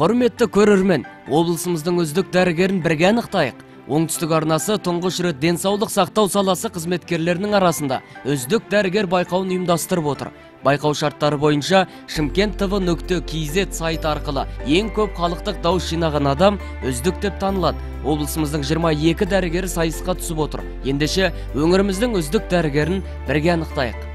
құрметті көрермен облысымыздың үздік дәрігерін бірге анықтайық. Оңтүстік арнасы тұңғыш рет денсаулық сақтау саласы қызметкерлерінің арасында үздік дәрігер байқауын ұйымдастырып отыр. Байқау шарттары бойынша шымкент тв нүкте kz сайты арқылы ең көп халықтық дауыс жинаған адам үздік деп танылады. Облысымыздың 22 дәрігері сайысқа түсіп отыр. Ендеше өңіріміздің үздік дәрігерін бірге анықтайық.